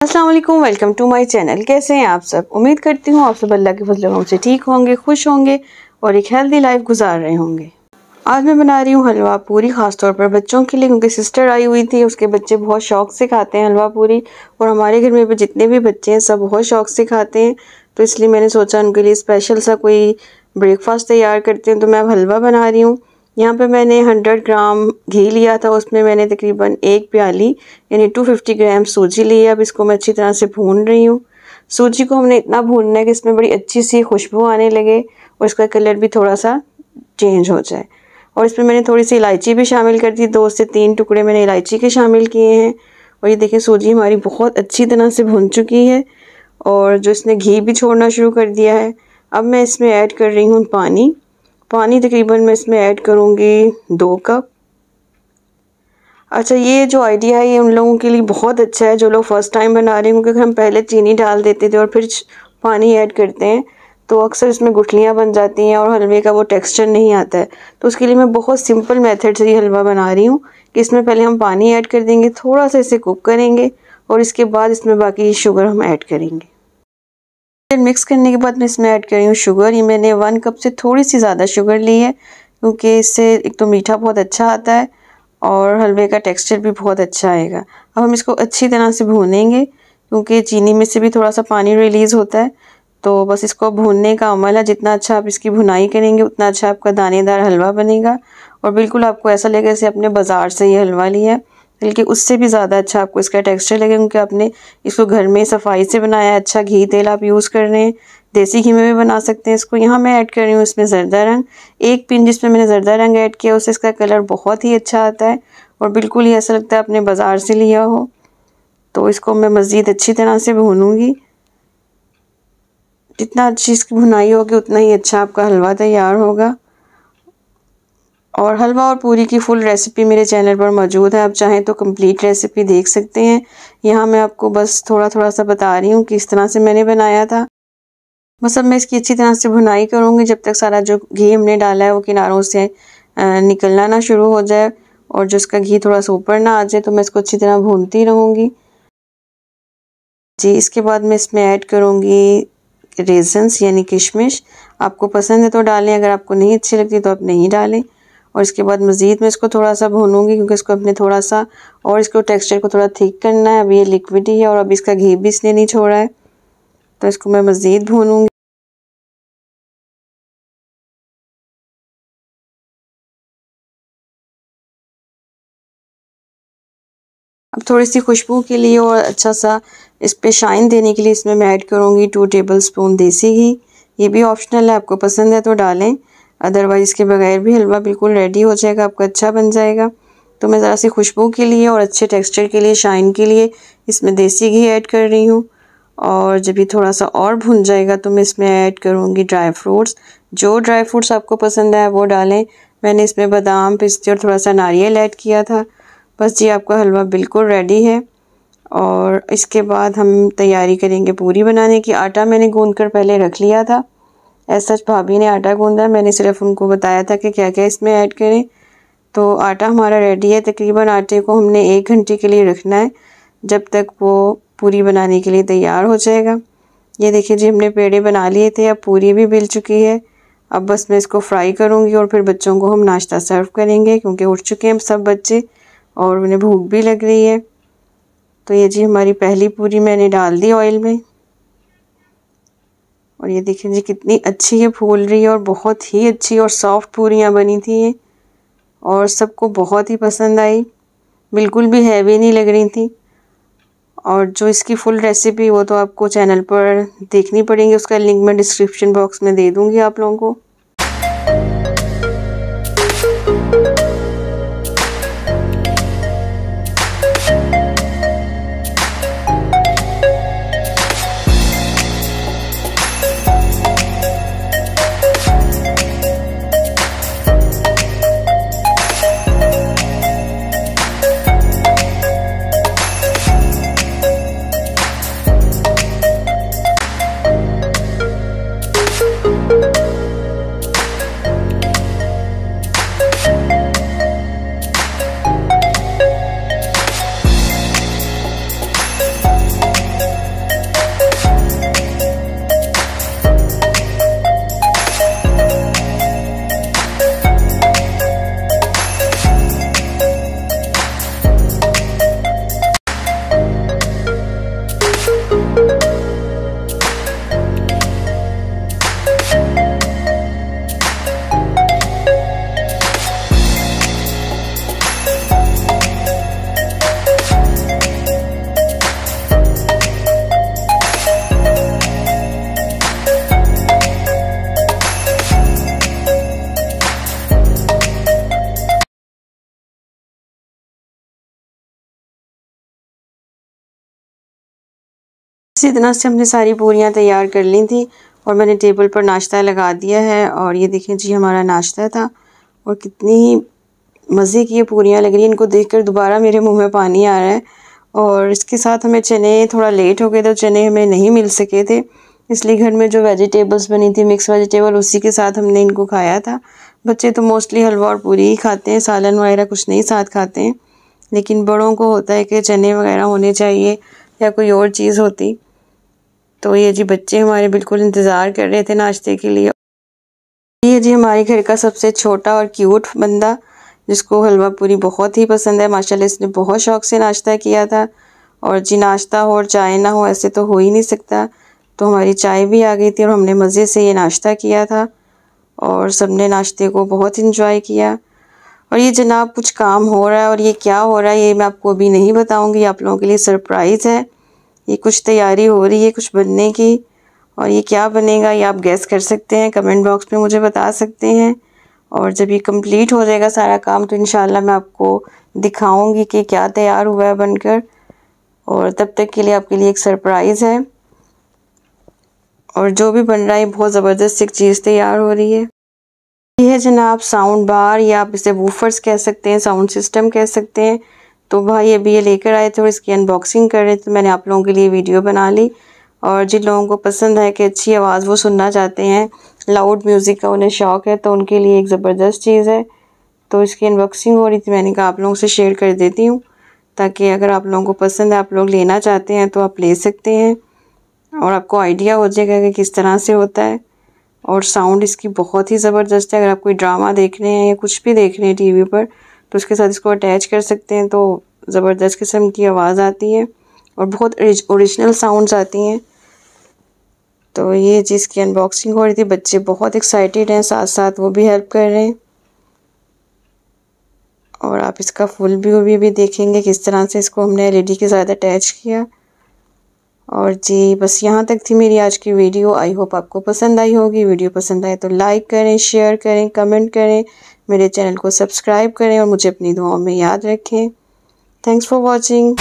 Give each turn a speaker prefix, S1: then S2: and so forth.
S1: अस्सलाम वालेकुम to my channel कैसे हैं आप सब? उम्मीद करती हूँ आप सब अल्लाह के फजल से ठीक होंगे, खुश होंगे और एक हेल्दी लाइफ गुजार रहे होंगे। आज मैं बना रही हूँ हलवा पूरी ख़ास तौर पर बच्चों के लिए, क्योंकि सिस्टर आई हुई थी, उसके बच्चे बहुत शौक से खाते हैं हलवा पूरी और हमारे घर में भी जितने भी बच्चे हैं, सब बहुत शौक से खाते हैं। तो इसलिए मैंने सोचा उनके लिए स्पेशल सा कोई ब्रेकफास्ट तैयार करते हैं तो मैं अब हलवा बना रही हूँ। यहाँ पे मैंने 100 ग्राम घी लिया था, उसमें मैंने तकरीबन एक प्याली, यानी 250 ग्राम सूजी ली है। अब इसको मैं अच्छी तरह से भून रही हूँ। सूजी को हमने इतना भूनना है कि इसमें बड़ी अच्छी सी खुशबू आने लगे और इसका कलर भी थोड़ा सा चेंज हो जाए। और इसमें मैंने थोड़ी सी इलायची भी शामिल कर दी। दो से तीन टुकड़े मैंने इलायची के शामिल किए हैं। और ये देखें सूजी हमारी बहुत अच्छी तरह से भुन चुकी है और जो इसने घी भी छोड़ना शुरू कर दिया है। अब मैं इसमें ऐड कर रही हूँ पानी। पानी तकरीबन मैं इसमें ऐड करूँगी दो कप। अच्छा ये जो आइडिया है, ये उन लोगों के लिए बहुत अच्छा है, जो लोग फ़र्स्ट टाइम बना रहे हैं, क्योंकि हम पहले चीनी डाल देते थे और फिर पानी ऐड करते हैं तो अक्सर इसमें गुठलियाँ बन जाती हैं और हलवे का वो टेक्सचर नहीं आता है। तो उसके लिए मैं बहुत सिंपल मेथड से ये हलवा बना रही हूँ कि इसमें पहले हम पानी ऐड कर देंगे, थोड़ा सा इसे कुक करेंगे और इसके बाद इसमें बाकी शुगर हम ऐड करेंगे। मिक्स करने के बाद मैं इसमें ऐड कर रही हूँ शुगर ये मैंने वन कप से थोड़ी सी ज़्यादा शुगर ली है, क्योंकि इससे एक तो मीठा बहुत अच्छा आता है और हलवे का टेक्सचर भी बहुत अच्छा आएगा। अब हम इसको अच्छी तरह से भूनेंगे, क्योंकि चीनी में से भी थोड़ा सा पानी रिलीज़ होता है। तो बस इसको भूनने का अमल है। जितना अच्छा आप इसकी भुनाई करेंगे, उतना अच्छा आपका दानेदार हलवा बनेगा। और बिल्कुल आपको ऐसा लगेगा जैसे अपने बाज़ार से ये हलवा लिया बल्कि उससे भी ज़्यादा अच्छा आपको इसका टेक्सचर लगे, क्योंकि आपने इसको घर में सफ़ाई से बनाया अच्छा घी तेल आप यूज़ कर रहे हैं देसी घी में भी बना सकते हैं इसको। यहाँ मैं ऐड कर रही हूँ इसमें ज़रदा रंग। एक पिन जिसमें मैंने ज़रदा रंग ऐड किया, उससे इसका कलर बहुत ही अच्छा आता है और बिल्कुल ही ऐसा लगता है आपने बाज़ार से लिया हो। तो इसको मैं मज़ीद अच्छी तरह से भूनूँगी। जितना अच्छी इसकी भुनाई होगी, उतना ही अच्छा आपका हलवा तैयार होगा। और हलवा और पूरी की फुल रेसिपी मेरे चैनल पर मौजूद है। आप चाहें तो कंप्लीट रेसिपी देख सकते हैं। यहाँ मैं आपको बस थोड़ा थोड़ा सा बता रही हूँ कि इस तरह से मैंने बनाया था। बस अब मैं इसकी अच्छी तरह से भुनाई करूँगी। जब तक सारा जो घी हमने डाला है वो किनारों से निकलना ना शुरू हो जाए और जो इसका घी थोड़ा सा ऊपर ना आ जाए तो मैं इसको अच्छी तरह भूनती रहूँगी। जी, इसके बाद मैं इसमें ऐड करूँगी रेजन्स यानी किशमिश। आपको पसंद है तो डालें। अगर आपको नहीं अच्छी लगती तो आप नहीं डालें। और इसके बाद मज़ीद मैं इसको थोड़ा सा भूनूँगी क्योंकि इसको अपने थोड़ा सा और इसको टेक्सचर को थोड़ा थिक करना है। अभी ये लिक्विड ही है और अभी इसका घी भी इसने नहीं छोड़ा है। तो इसको मैं मज़ीद भूनूँगी। अब थोड़ी सी खुशबू के लिए और अच्छा सा इस पे शाइन देने के लिए इसमें मैं ऐड करूँगी टू टेबल स्पून देसी घी। ये भी ऑप्शनल है, आपको पसंद है तो डालें। अदरवाइज़ इसके बगैर भी हलवा बिल्कुल रेडी हो जाएगा, आपका अच्छा बन जाएगा। तो मैं ज़रा सी खुशबू के लिए और अच्छे टेक्सचर के लिए शाइन के लिए इसमें देसी घी ऐड कर रही हूँ। और जब ये थोड़ा सा और भुन जाएगा तो मैं इसमें ऐड करूँगी ड्राई फ्रूट्स जो ड्राई फ्रूट्स आपको पसंद है वो डालें। मैंने इसमें बादाम, पिस्ते और थोड़ा सा नारियल ऐड किया था। बस जी, आपका हलवा बिल्कुल रेडी है। और इसके बाद हम तैयारी करेंगे पूरी बनाने की। आटा मैंने गूंद कर पहले रख लिया था। ऐसा भाभी ने आटा गूंदा। मैंने सिर्फ़ उनको बताया था कि क्या क्या इसमें ऐड करें। तो आटा हमारा रेडी है। तकरीबन आटे को हमने एक घंटे के लिए रखना है, जब तक वो पूरी बनाने के लिए तैयार हो जाएगा। ये देखिए जी, हमने पेड़े बना लिए थे। अब पूरी भी बिल चुकी है। अब बस मैं इसको फ्राई करूँगी और फिर बच्चों को हम नाश्ता सर्व करेंगे, क्योंकि उठ चुके हैं सब बच्चे और उन्हें भूख भी लग रही है। तो ये जी, हमारी पहली पूरी मैंने डाल दी ऑयल में। और ये देखिए जी कितनी अच्छी ये फूल रही है और बहुत ही अच्छी और सॉफ्ट पूरियाँ बनी थी ये। और सबको बहुत ही पसंद आई। बिल्कुल भी हैवी नहीं लग रही थी। और जो इसकी फुल रेसिपी वो तो आपको चैनल पर देखनी पड़ेगी। उसका लिंक मैं डिस्क्रिप्शन बॉक्स में दे दूँगी आप लोगों को। इसी तरह से हमने सारी पूरियाँ तैयार कर ली थी और मैंने टेबल पर नाश्ता लगा दिया है और ये देखें जी, हमारा नाश्ता था और कितनी ही मज़े की ये पूरियाँ लग रही हैं। इनको देखकर दोबारा मेरे मुँह में पानी आ रहा है और इसके साथ हमें चने थोड़ा लेट हो गए तो चने हमें नहीं मिल सके थे। इसलिए घर में जो वेजिटेबल्स बनी थी मिक्स वेजिटेबल उसी के साथ हमने इनको खाया था। बच्चे तो मोस्टली हलवा और पूरी ही खाते हैं, सालन वगैरह कुछ नहीं साथ खाते हैं। लेकिन बड़ों को होता है कि चने वगैरह होने चाहिए या कोई और चीज़ होती। तो ये जी बच्चे हमारे बिल्कुल इंतज़ार कर रहे थे नाश्ते के लिए। ये जी हमारे घर का सबसे छोटा और क्यूट बंदा, जिसको हलवा पूरी बहुत ही पसंद है। माशाल्लाह, इसने बहुत शौक से नाश्ता किया था। और जी नाश्ता हो और चाय ना हो, ऐसे तो हो ही नहीं सकता। तो हमारी चाय भी आ गई थी और हमने मज़े से ये नाश्ता किया था। और सबने नाश्ते को बहुत इंजॉय किया। और ये जनाब, कुछ काम हो रहा है और ये क्या हो रहा है, ये मैं आपको अभी नहीं बताऊँगी। आप लोगों के लिए सरप्राइज़ है। ये कुछ तैयारी हो रही है, कुछ बनने की। और ये क्या बनेगा, ये आप गैस कर सकते हैं। कमेंट बॉक्स में मुझे बता सकते हैं। और जब ये कंप्लीट हो जाएगा सारा काम तो इन मैं आपको दिखाऊँगी कि क्या तैयार हुआ है बनकर। और तब तक के लिए आपके लिए एक सरप्राइज़ है। और जो भी बन रहा है बहुत ज़बरदस्त एक चीज़ तैयार हो रही है। ये है जनाब साउंड बार या आप इसे वूफर्स कह सकते हैं साउंड सिस्टम कह सकते हैं। तो भाई अभी ये लेकर आए थे और इसकी अनबॉक्सिंग कर रहे थे तो मैंने आप लोगों के लिए वीडियो बना ली। और जिन लोगों को पसंद है कि अच्छी आवाज़ वो सुनना चाहते हैं लाउड म्यूज़िक का उन्हें शौक़ है तो उनके लिए एक ज़बरदस्त चीज़ है। तो इसकी अनबॉक्सिंग हो रही थी, मैंने कहा आप लोगों से शेयर कर देती हूँ, ताकि अगर आप लोगों को पसंद है, आप लोग लेना चाहते हैं तो आप ले सकते हैं। और आपको आइडिया हो जाएगा कि किस तरह से होता है। और साउंड इसकी बहुत ही ज़बरदस्त है, अगर आप कोई ड्रामा देख रहे हैं या कुछ भी देख रहे हैं टीवी पर तो उसके साथ इसको अटैच कर सकते हैं तो ज़बरदस्त किस्म की आवाज़ आती है और बहुत ओरिजिनल साउंड्स आती हैं। तो ये चीज़ की अनबॉक्सिंग हो रही थी बच्चे बहुत एक्साइटेड हैं साथ साथ वो भी हेल्प कर रहे हैं। और आप इसका फुल व्यू भी, भी देखेंगे किस तरह से इसको हमने एलईडी के साथ अटैच किया। और जी, बस यहाँ तक थी मेरी आज की वीडियो। आई होप आपको पसंद आई होगी। वीडियो पसंद आए तो लाइक करें शेयर करें कमेंट करें, मेरे चैनल को सब्सक्राइब करें और मुझे अपनी दुआओं में याद रखें। Thanks for watching